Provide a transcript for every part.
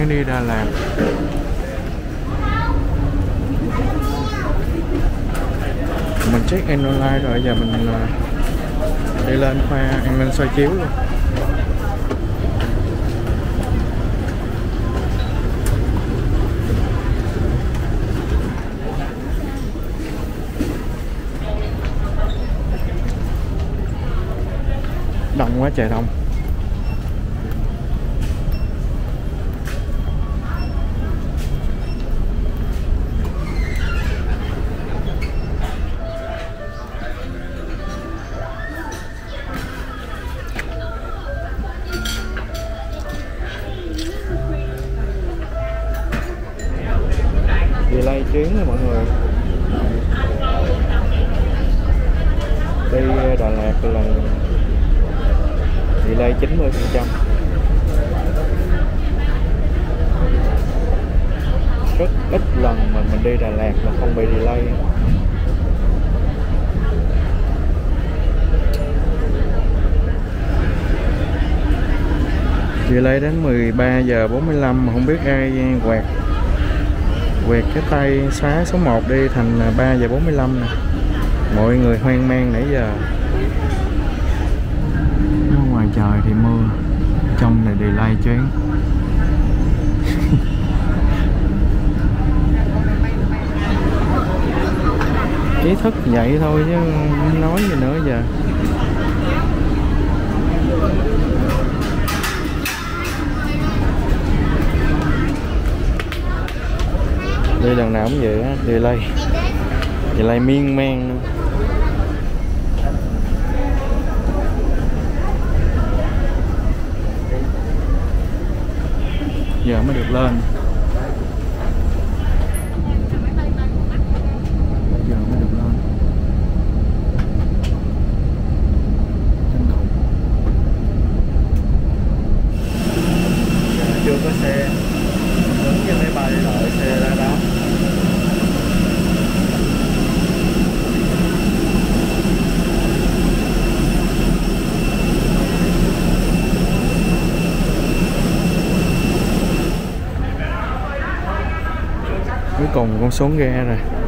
chuyến đi Đà Lạt. Mình check in online rồi, giờ mình ờ, đi lên khoa an ninh soi chiếu luôn. Đông quá trời đông. Rất ít lần mà mình đi Đà Lạt mà không bị delay. Delay đến 13 giờ 45 mà không biết ai quẹt quẹt cái tay xóa số 1 đi thành 3 giờ 45 nè. Mọi người hoang mang nãy giờ. Ở ngoài trời thì mưa, trong này delay chuyến ý thức vậy thôi chứ nói gì nữa giờ. Đi lần nào cũng vậy á delay delay miên man luôn. Giờ mới được lên giờ mới được lên Kinh khủng. Giờ chưa có xe đứng trên máy bay đợi xe ra đó cuối cùng con xuống ghe rồi.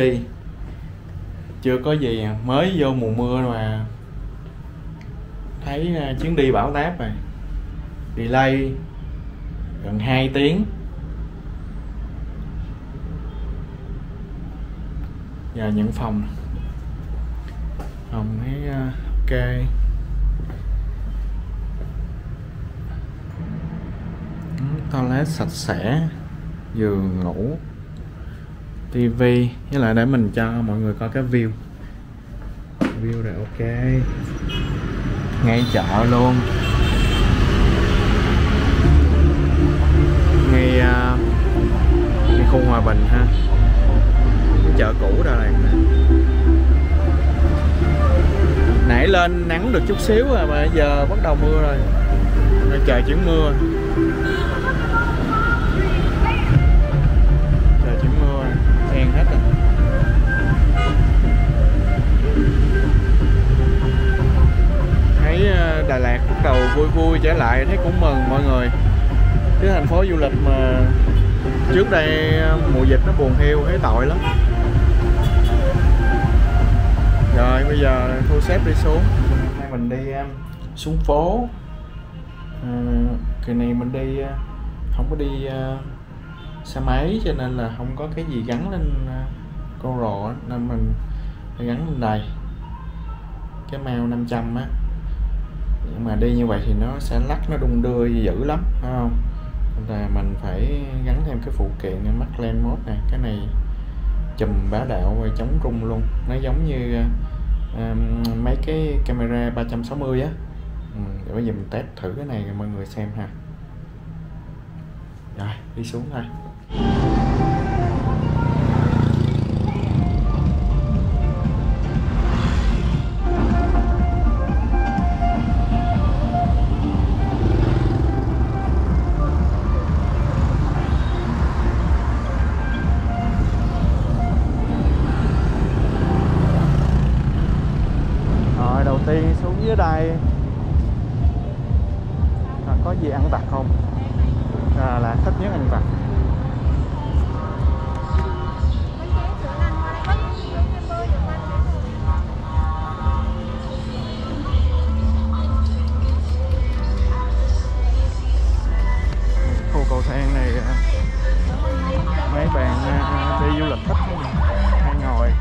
Đi. Chưa có gì mới vô mùa mưa mà. Thấy à, chuyến đi bão táp rồi. Delay gần 2 tiếng. Giờ nhận phòng. Phòng thấy à, ok. Ừ, toilet sạch sẽ, giường ngủ tivi với lại để mình cho mọi người coi cái view. View rồi ok. Ngay chợ luôn. Ngay uh, ngay khu hòa bình ha. Cái chợ cũ Đà Lạt nè. Nãy lên nắng được chút xíu rồi mà giờ bắt đầu mưa rồi. Trời chuyển mưa. Ờ, Đà Lạt bắt đầu vui vui trở lại thấy cũng mừng mọi người. Cái thành phố du lịch mà trước đây ờ, mùa dịch nó buồn heo thấy tội lắm. Rồi bây giờ thu xếp đi xuống. Nay mình đi ờ, xuống phố. À, kỳ này mình đi không có đi uh, xe máy cho nên là không có cái gì gắn lên uh, cô nên mình gắn lên này cái mèo 500 á nhưng mà đi như vậy thì nó sẽ lắc nó đung đưa dữ lắm phải không? Là mình phải gắn thêm cái phụ kiện mắt len mốt này cái này chùm bá đạo và chống rung luôn. Nó giống như um, mấy cái camera 360 á. Ừ, để bây giờ mình test thử cái này rồi mọi người xem ha. Rồi đi xuống thôi. Đi du lịch thích hay ngồi.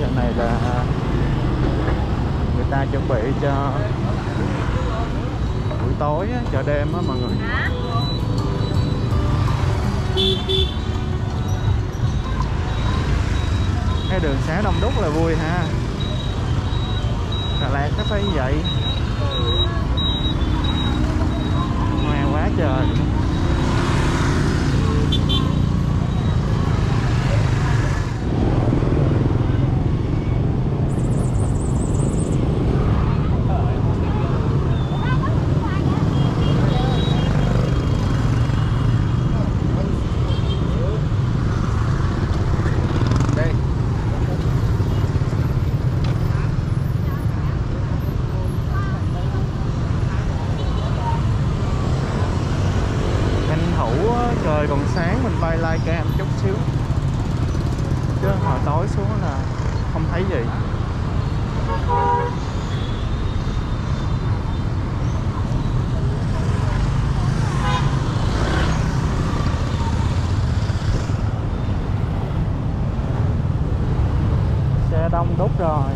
Giờ này là người ta chuẩn bị cho buổi tối chợ đêm á mọi người. Cái đường xá đông đúc là vui ha. Đà Lạt nó phải như vậy 对样 rồi.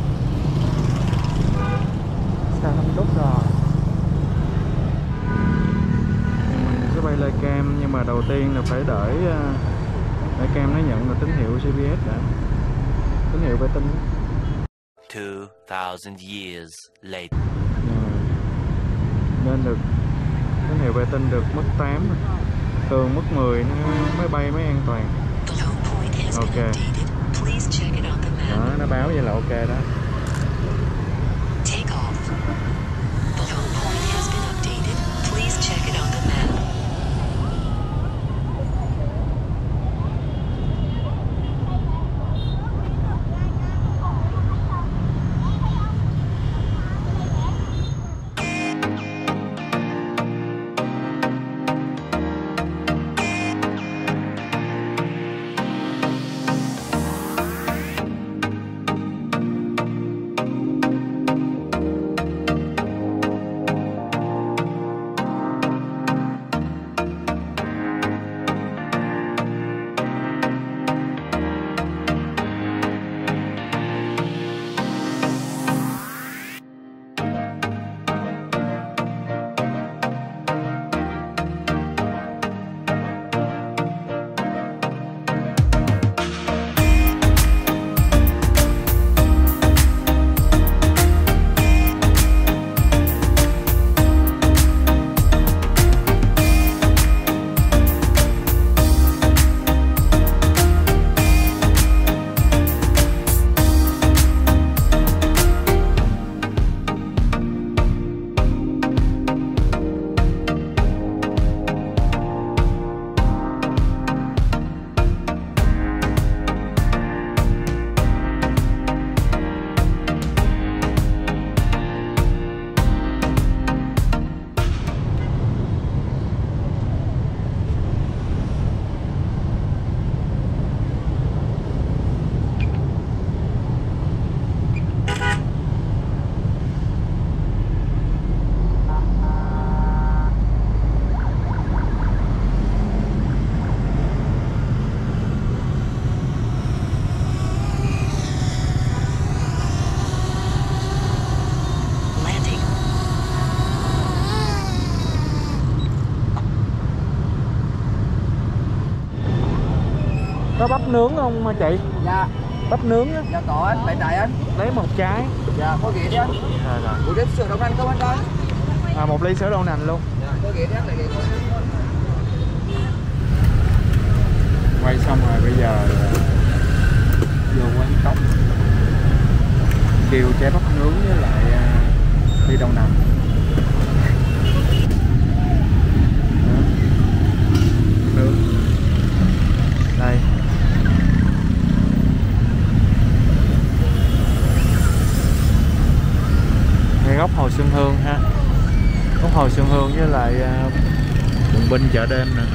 Xe đông đúc rồi? Mình sẽ bay lai cam nhưng mà đầu tiên là phải đợi uh, lai cam nó nhận được tín hiệu GPS đã. Tín hiệu vệ tinh. 2,000 years later. Nên được tín hiệu vệ tinh được mức 8 rồi. thường mức 10 nó mới bay mới an toàn. The đó nó báo vậy là ok đó. Bắp nướng không mà chị? Dạ, bắp nướng á. Dạ có anh, bánh trái anh lấy một trái. Dạ, có ghế đi anh rồi rồi. Một đếp sữa đậu nành không anh coi à, một ly sữa đậu nành luôn. Dạ, có ghế đi anh, lấy ghế quay xong rồi bây giờ là vô quán cốc kêu trái bắp nướng với lại à, ly đậu nành Đó. nướng đây ngay góc hồ Xuân Hương ha góc hồ Xuân Hương với lại à, binh chợ đêm nữa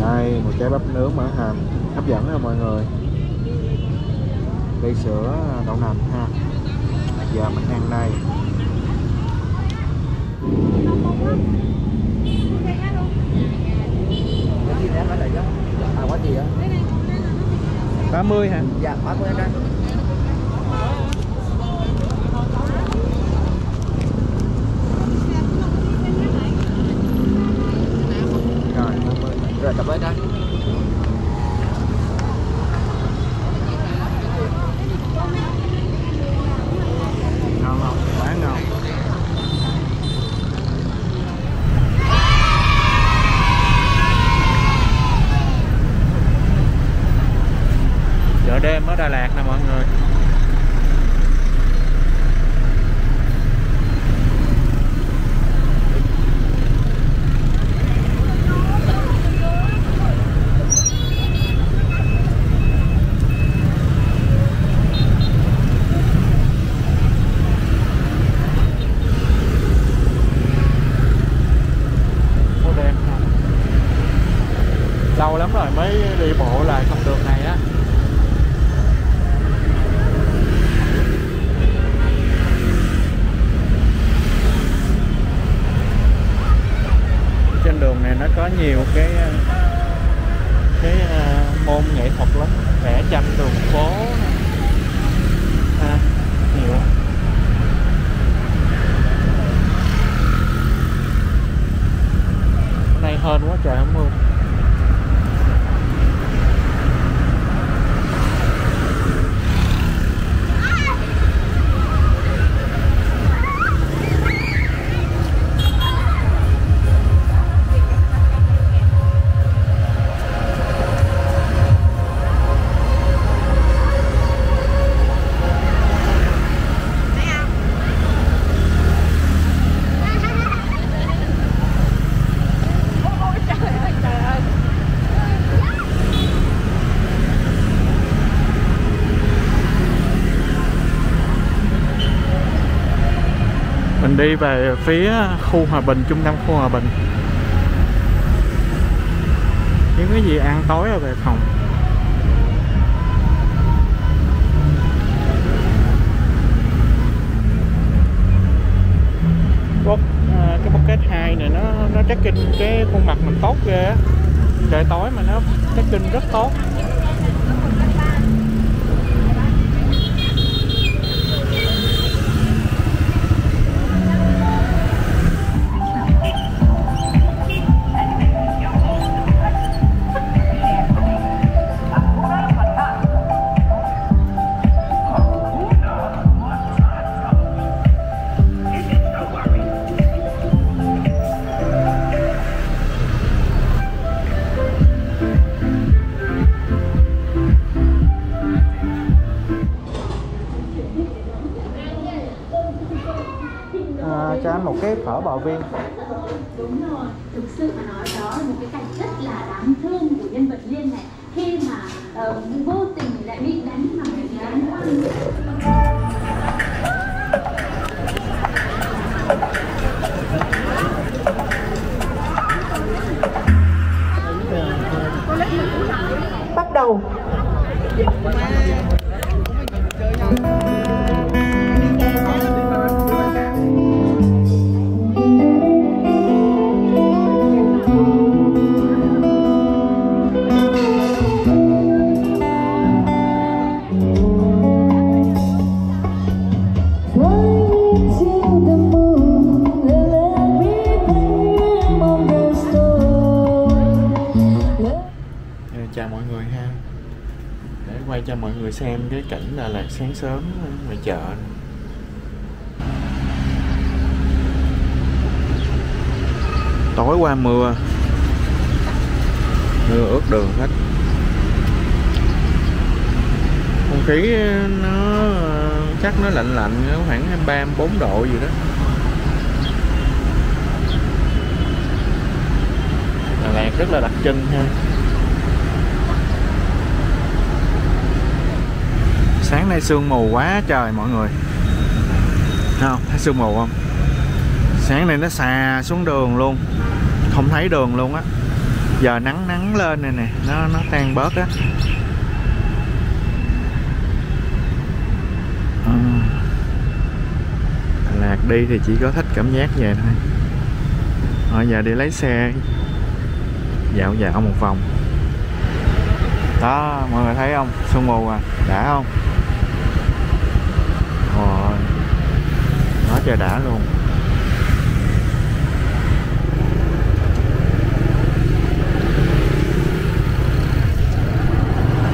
đây một trái bắp nướng mỡ hầm hấp dẫn rồi mọi người. Ly sữa đậu nành ha. Giờ mình ăn đây. Cho À, 30 hả? Dạ, bác của anh đây rồi 50 Rồi, cảm ơn anh ngon không quá ngon chợ đêm ở Đà Lạt nè mọi người phố đêm ha. lâu lắm rồi mới đi bộ lại con đường này á trên đường này nó có nhiều cái ờ, cái ờ, môn nghệ thuật lắm vẽ tranh đường phố à, nhiều Hôm nay hên quá trời không mưa. Mình đi về phía khu Hòa Bình trung tâm khu Hòa Bình. Những cái gì ăn tối rồi về phòng? Bốc, à, cái pocket 2 này nó nó tracking cái khuôn mặt mình tốt ghê á. Trời tối mà nó tracking rất tốt. À, cho anh một cái phở bò viên đúng rồi. Thực sự mà nói đó là một cái cảnh rất là đáng thương của nhân vật liên này. Khi mà ờ, vô tình lại bị đánh bằng cái đánh bắt đầu người xem cái cảnh Đà Lạt sáng sớm ngoài chợ. Tối qua mưa. Mưa ướt đường hết. Không khí nó chắc nó lạnh lạnh khoảng 23 24 độ gì đó. Đà Lạt rất là đặc trưng ha sáng nay sương mù quá trời mọi người. Thấy không? Thấy sương mù không? Sáng nay nó xà xuống đường luôn. Không thấy đường luôn á. Giờ nắng nắng lên này nè, nó nó tan bớt á. À. Đi thì chỉ có thích cảm giác vậy thôi. Rồi giờ đi lấy xe. Dạo dạo một vòng. Đó, mọi người thấy không? Sương mù à đã không? Rồi. Nó trời đã luôn.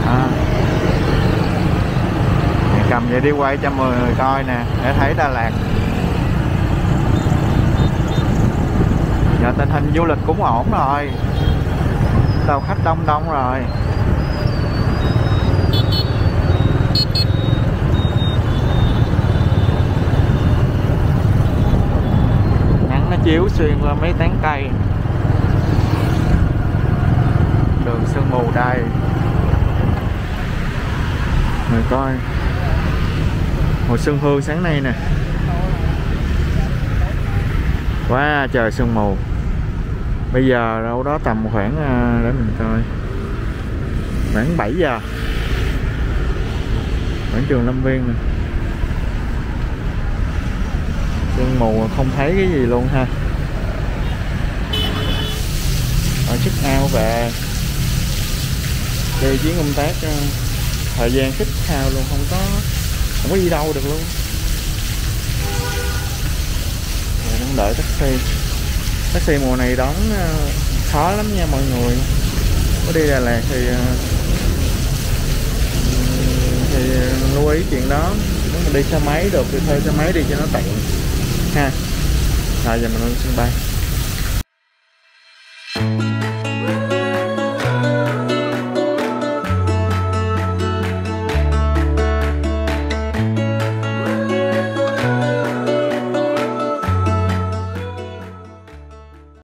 À. Cầm vậy đi quay cho mọi người coi nè, để thấy Đà Lạt. Giờ tình hình du lịch cũng ổn rồi. Tàu khách đông đông rồi nắng nó chiếu xuyên qua mấy tán cây. Đường sương mù đầy rồi coi. Hồ sương hương sáng nay nè. Quá trời sương mù. Bây giờ đâu đó tầm khoảng à, để mình coi. Khoảng 7 giờ. Quảng trường Lâm Viên nè. Sương mù không thấy cái gì luôn ha. Ở chức ao về đi chuyến công tác ờ, thời gian khích hào luôn, không có không có đi đâu được luôn. Rồi đang đợi taxi. Taxi mùa này đón ờ, khó lắm nha mọi người. Có đi Đà Lạt thì ờ, thì lưu ý chuyện đó. Nếu mà đi xe máy được thì thuê xe máy đi cho nó tiện. Ha. Rồi, giờ mình lên sân bay.